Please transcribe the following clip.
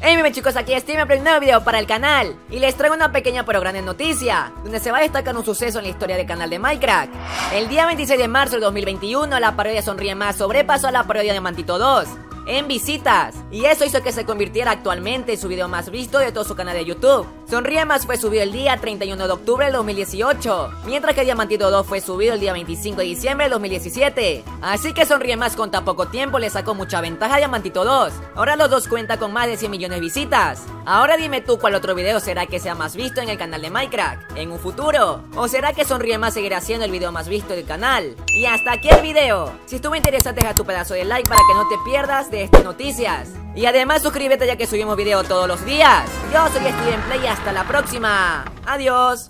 Hey mi chicos, aquí Steven un nuevo video para el canal y les traigo una pequeña pero grande noticia donde se va a destacar un suceso en la historia del canal de Minecraft. El día 26 de marzo del 2021 la parodia Sonríe Más sobrepasó a la parodia de Mantito 2 en visitas. Y eso hizo que se convirtiera actualmente en su video más visto de todo su canal de YouTube. Sonríe Más fue subido el día 31 de octubre del 2018, mientras que Diamantito 2 fue subido el día 25 de diciembre del 2017. Así que Sonríe Más con tan poco tiempo le sacó mucha ventaja a Diamantito 2. Ahora los dos cuentan con más de 100 millones de visitas. Ahora dime tú cuál otro video será que sea más visto en el canal de Minecraft en un futuro. ¿O será que Sonríe Más seguirá siendo el video más visto del canal? Y hasta aquí el video. Si estuvo interesante deja tu pedazo de like para que no te pierdas de estas noticias. Y además suscríbete ya que subimos video todos los días. Yo soy Steven Play y hasta la próxima. Adiós.